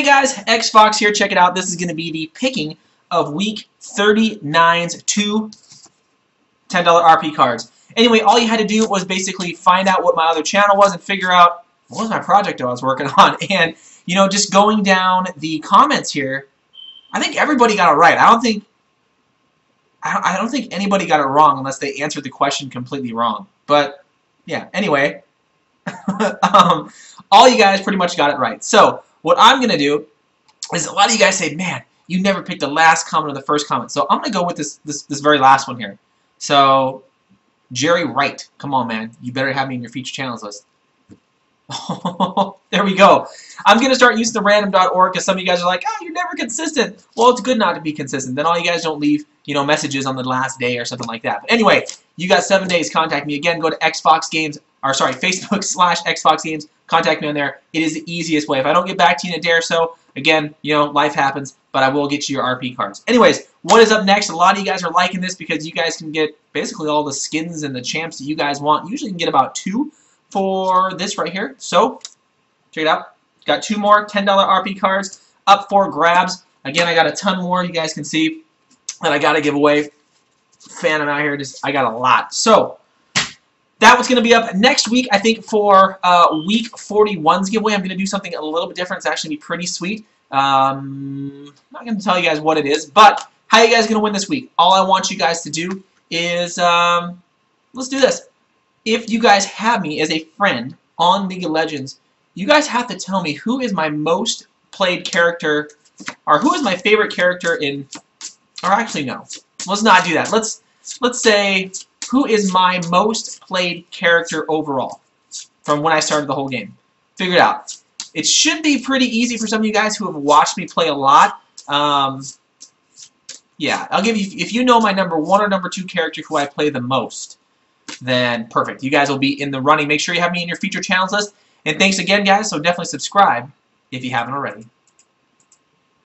Hey guys, Xfox here. Check it out. This is going to be the picking of week 39's two $10 RP cards. Anyway, all you had to do was basically find out what my other channel was and figure out what was my project I was working on. And, you know, just going down the comments here, I think everybody got it right. I don't think I don't think anybody got it wrong unless they answered the question completely wrong. But, yeah, anyway, um, all you guys pretty much got it right. So, what I'm going to do is a lot of you guys say, man, you never picked the last comment or the first comment. So I'm going to go with this, this, this very last one here. So, Jerry Wright. Come on, man. You better have me in your feature channels list. there we go. I'm going to start using the random.org because some of you guys are like, oh, you're never consistent. Well, it's good not to be consistent. Then all you guys don't leave, you know, messages on the last day or something like that. But anyway, you got seven days. Contact me. Again, go to XFox Games, or sorry, Facebook slash XFox Games. Contact me on there. It is the easiest way. If I don't get back to you in a day or so, again, you know, life happens, but I will get you your RP cards. Anyways, what is up next? A lot of you guys are liking this because you guys can get basically all the skins and the champs that you guys want. You usually can get about two for this right here. So, check it out. Got two more $10 RP cards up for grabs. Again, I got a ton more you guys can see that I got to give away. Fan out here. Just I got a lot. So, that was going to be up next week, I think, for uh, week 41's giveaway. I'm going to do something a little bit different. It's actually be pretty sweet. Um, I'm not going to tell you guys what it is, but how are you guys going to win this week? All I want you guys to do is, um, let's do this. If you guys have me as a friend on League of Legends, you guys have to tell me who is my most played character, or who is my favorite character in, or actually no, let's not do that. Let's, let's say who is my most played character overall from when I started the whole game. Figure it out. It should be pretty easy for some of you guys who have watched me play a lot. Um, yeah, I'll give you, if you know my number one or number two character who I play the most, then perfect. You guys will be in the running. Make sure you have me in your feature channels list. And thanks again, guys, so definitely subscribe if you haven't already.